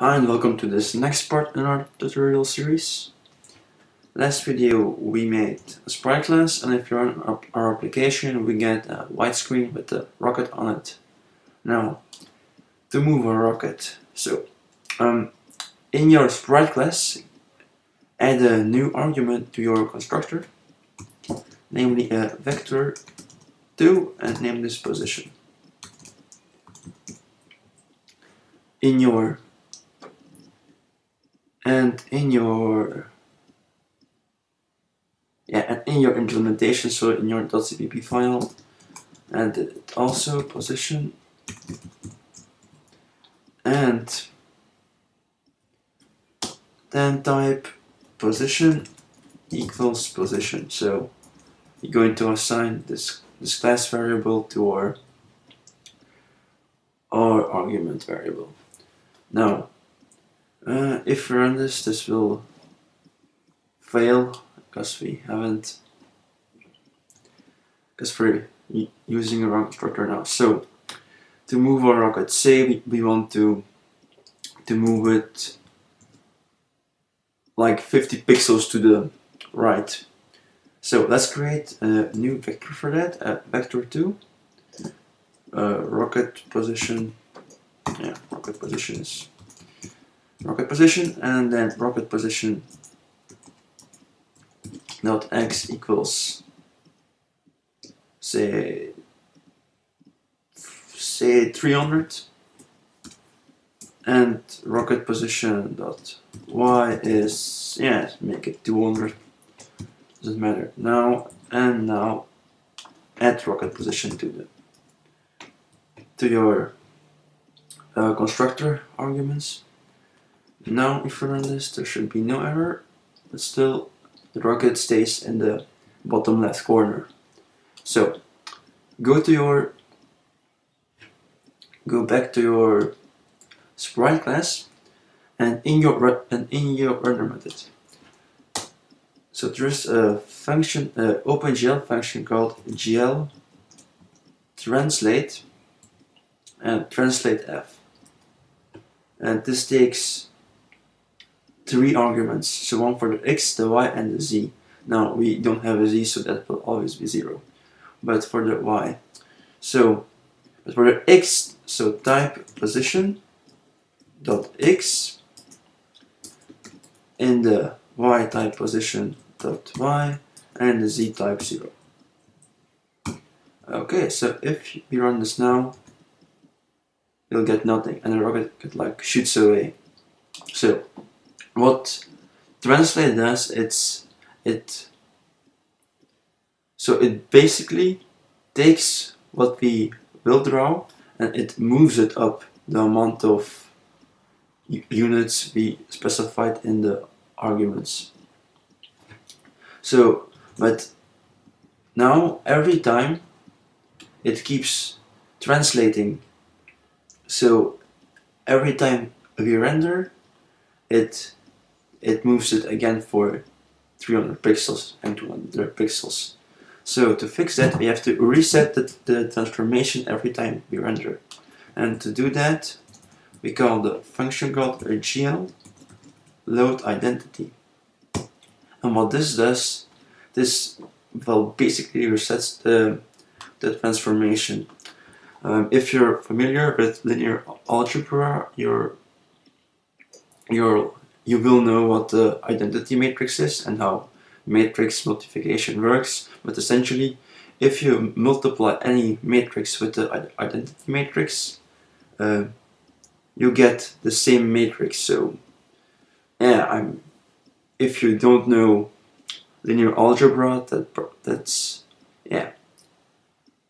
Hi and welcome to this next part in our tutorial series. Last video we made a sprite class and if you run our, application we get a white screen with a rocket on it. Now, to move a rocket, so um, in your sprite class add a new argument to your constructor, namely a vector 2 and name this position. In your and in your yeah and in your implementation so in your .cpp file and also position and then type position equals position. So you're going to assign this this class variable to our our argument variable. Now uh, if we run this, this will fail because we haven't, because we're using a wrong structure now. So to move our rocket, say we, we want to to move it like 50 pixels to the right. So let's create a new vector for that, uh, vector 2, uh, rocket position, yeah, rocket positions rocket position and then rocket position dot x equals say say 300 and rocket position dot y is yeah make it 200 doesn't matter. Now and now add rocket position to the to your uh, constructor arguments now if we run this there should be no error but still the rocket stays in the bottom left corner. So go to your go back to your sprite class and in your and in your render method. So there's a function uh, OpenGL function called gl translate and translate f. And this takes three arguments, so one for the x, the y, and the z. Now we don't have a z, so that will always be zero. But for the y, so for the x, so type position dot x in the y type position dot y and the z type zero. Okay, so if we run this now, you'll get nothing, and the rocket like shoots away. So what translate does it's it so it basically takes what we will draw and it moves it up the amount of units we specified in the arguments. So but now every time it keeps translating. So every time we render it it moves it again for 300 pixels and 200 pixels. So to fix that we have to reset the, the transformation every time we render. And to do that we call the function called gl load identity. And what this does, this well basically resets the, the transformation. Um, if you're familiar with linear algebra, you're, you're you will know what the identity matrix is and how matrix multiplication works, but essentially if you multiply any matrix with the identity matrix, uh, you get the same matrix. So, yeah, I'm. If you don't know linear algebra, that that's yeah.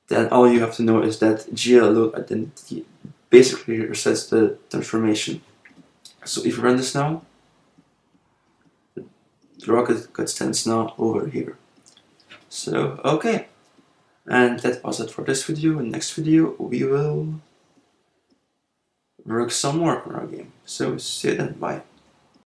Then all you have to know is that GL load identity basically resets the transformation. So if you run this now, the rocket got stands now over here. So, okay. And that was it for this video. In next video, we will work some more on our game. So, see you then. Bye.